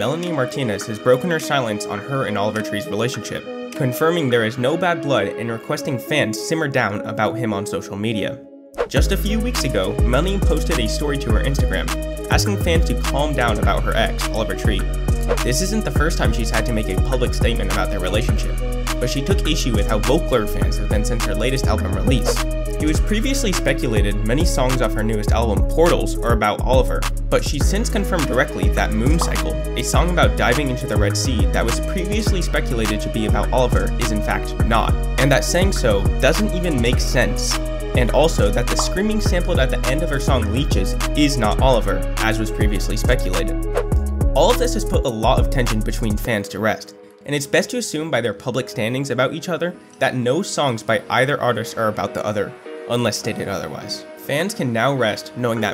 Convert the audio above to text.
Melanie Martinez has broken her silence on her and Oliver Tree's relationship, confirming there is no bad blood and requesting fans simmer down about him on social media. Just a few weeks ago, Melanie posted a story to her Instagram, asking fans to calm down about her ex, Oliver Tree. This isn't the first time she's had to make a public statement about their relationship, but she took issue with how vocal fans have been since her latest album release. It was previously speculated many songs off her newest album, Portals, are about Oliver, but she's since confirmed directly that Moon Cycle, a song about diving into the Red Sea that was previously speculated to be about Oliver, is in fact not, and that saying so doesn't even make sense. And also that the screaming sampled at the end of her song Leeches is not Oliver, as was previously speculated. All of this has put a lot of tension between fans to rest, and it's best to assume by their public standings about each other that no songs by either artist are about the other, unless stated otherwise. Fans can now rest knowing that